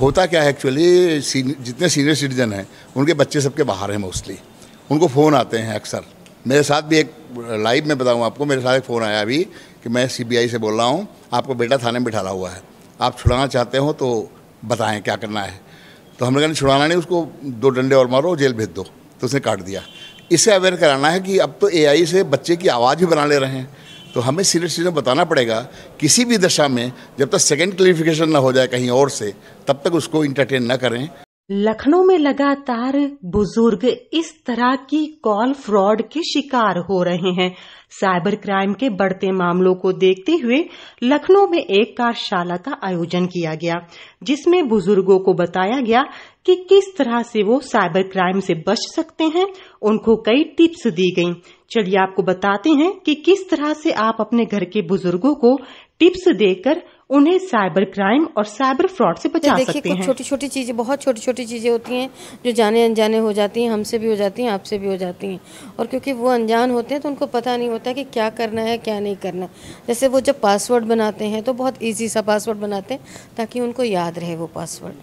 होता क्या है एक्चुअली जितने सीनियर सिटीजन हैं, उनके बच्चे सबके बाहर हैं मोस्टली उनको फ़ोन आते हैं अक्सर. मेरे साथ भी एक लाइव में बताऊँ आपको, मेरे साथ एक फ़ोन आया अभी कि मैं सीबीआई से बोल रहा हूँ, आपको बेटा थाने में बिठाला हुआ है. आप छुड़ाना चाहते हो तो बताएँ क्या करना है. तो हम लोगों ने छुड़ाना नहीं, उसको दो डंडे और मारो, जेल भेज दो. तो उसने काट दिया. इससे अवेयर कराना है कि अब तो एआई से बच्चे की आवाज़ भी बना ले रहे हैं. तो हमें सीनियर सिटीजन बताना पड़ेगा, किसी भी दशा में जब तक सेकेंड क्लियरिफिकेशन ना हो जाए कहीं और से, तब तक उसको इंटरटेन ना करें। लखनऊ में लगातार बुज़ुर्ग इस तरह की कॉल फ्रॉड के शिकार हो रहे हैं। साइबर क्राइम के बढ़ते मामलों को देखते हुए लखनऊ में एक कार्यशाला का आयोजन किया गया, जिसमें बुज़ुर्गों को बताया गया कि किस तरह से वो साइबर क्राइम से बच सकते हैं। उनको कई टिप्स दी गई। चलिए आपको बताते हैं कि किस तरह से आप अपने घर के बुज़ुर्गों को टिप्स देकर उन्हें साइबर क्राइम और साइबर फ्रॉड से बचा सकते हैं। छोटी छोटी चीज़ें बहुत छोटी छोटी चीज़ें होती हैं जो जाने अनजाने हो जाती हैं हमसे भी हो जाती हैं आपसे भी हो जाती हैं। और क्योंकि वो अनजान होते हैं तो उनको पता नहीं होता कि क्या करना है क्या नहीं करना। जैसे वो जब पासवर्ड बनाते हैं तो बहुत ईजी सा पासवर्ड बनाते हैं ताकि उनको याद रहे वो पासवर्ड।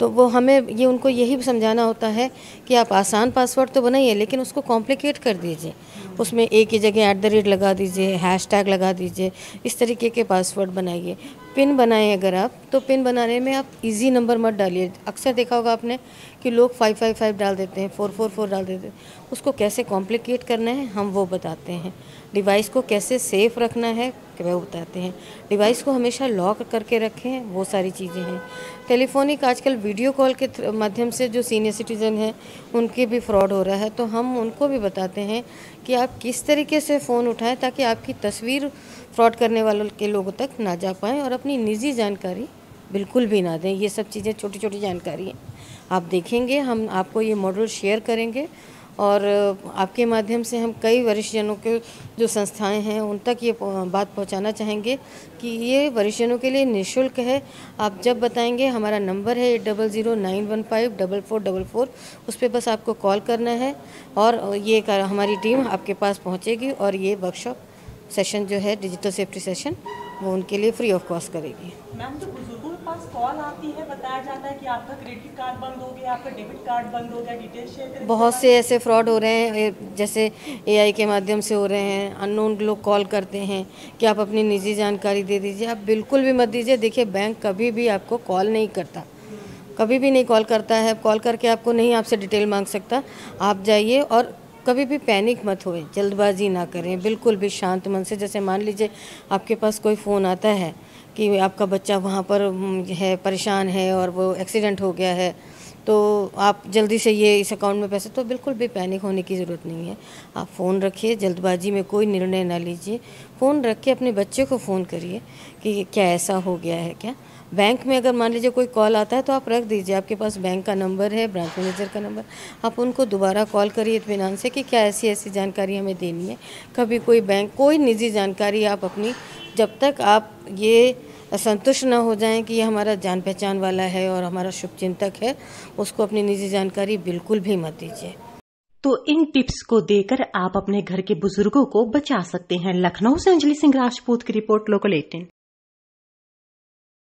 तो वो हमें ये उनको यही समझाना होता है कि आप आसान पासवर्ड तो बनाइए लेकिन उसको कॉम्प्लिकेट कर दीजिए। उसमें एक ही जगह ऐट द रेट लगा दीजिए हैश टैग लगा दीजिए इस तरीके के पासवर्ड बनाइए। पिन बनाएँ अगर आप तो पिन बनाने में आप इजी नंबर मत डालिए। अक्सर देखा होगा आपने कि लोग फाइव फाइव फाइव डाल देते हैं फोर फोर फोर डाल देते हैं। उसको कैसे कॉम्प्लिकेट करना है, हम वो बताते हैं। डिवाइस को कैसे सेफ़ रखना है वह बताते हैं। डिवाइस को हमेशा लॉक करके रखें, वो सारी चीज़ें हैं। टेलीफोनिक आजकल वीडियो कॉल के माध्यम से जो सीनियर सिटीज़न हैं, उनके भी फ्रॉड हो रहा है। तो हम उनको भी बताते हैं कि आप किस तरीके से फ़ोन उठाएँ ताकि आपकी तस्वीर फ्रॉड करने वालों के लोगों तक ना जा पाएँ और अपनी निजी जानकारी बिल्कुल भी ना दें। ये सब चीज़ें छोटी छोटी जानकारी हैं। आप देखेंगे, हम आपको ये मॉडल शेयर करेंगे और आपके माध्यम से हम कई वरिष्ठ जनों के जो संस्थाएँ हैं, उन तक ये बात पहुंचाना चाहेंगे कि ये वरिष्ठ जनों के लिए निःशुल्क है। आप जब बताएँगे, हमारा नंबर है eight double zero nine one five double four double four, उस पर बस आपको कॉल करना है और ये हमारी टीम आपके पास पहुँचेगी और ये वर्कशॉप सेशन जो है, डिजिटल सेफ्टी सेशन वो उनके लिए फ्री ऑफ़ कॉस्ट करेगी। मैम तो बुज़ुर्गों के पास कॉल आती है बताया जाता है कि आपका क्रेडिट कार्ड बंद हो गया आपका डेबिट कार्ड बंद हो गया डिटेल शेयर करें। बहुत से ऐसे फ्रॉड हो रहे हैं जैसे एआई के माध्यम से हो रहे हैं अननोन लोग कॉल करते हैं कि आप अपनी निजी जानकारी दे दीजिए। आप बिल्कुल भी मत दीजिए देखिए बैंक कभी भी आपको कॉल नहीं करता। कभी भी नहीं कॉल करता है कॉल करके आपको नहीं आपसे डिटेल मांग सकता। आप जाइए और कभी भी पैनिक मत होए, जल्दबाजी ना करें, बिल्कुल भी शांत मन से। जैसे मान लीजिए आपके पास कोई फ़ोन आता है कि आपका बच्चा वहाँ पर है, परेशान है और वो एक्सीडेंट हो गया है तो आप जल्दी से ये इस अकाउंट में पैसे तो बिल्कुल भी पैनिक होने की ज़रूरत नहीं है। आप फ़ोन रखिए, जल्दबाजी में कोई निर्णय ना लीजिए। फ़ोन रख के अपने बच्चे को फ़ोन करिए कि क्या ऐसा हो गया है, क्या? बैंक में अगर मान लीजिए कोई कॉल आता है तो आप रख दीजिए। आपके पास बैंक का नंबर है ब्रांच मैनेजर का नंबर आप उनको दोबारा कॉल करिए इतमान से कि क्या ऐसी ऐसी जानकारी हमें देनी है। कभी कोई बैंक कोई निजी जानकारी आप अपनी, जब तक आप ये संतुष्ट ना हो जाएँ कि ये हमारा जान पहचान वाला है और हमारा शुभ चिंतक है, उसको अपनी निजी जानकारी बिल्कुल भी मत दीजिए। तो इन टिप्स को देकर आप अपने घर के बुज़ुर्गों को बचा सकते हैं। लखनऊ से अंजलि सिंह राजपूत की रिपोर्ट, लोकल एटीन।